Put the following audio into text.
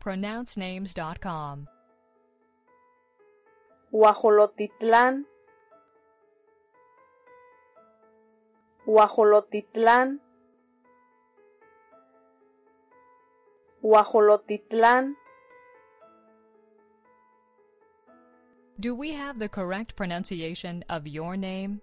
pronouncenames.com. Guajolotitlán, Guajolotitlán, Guajolotitlán. Do we have the correct pronunciation of your name?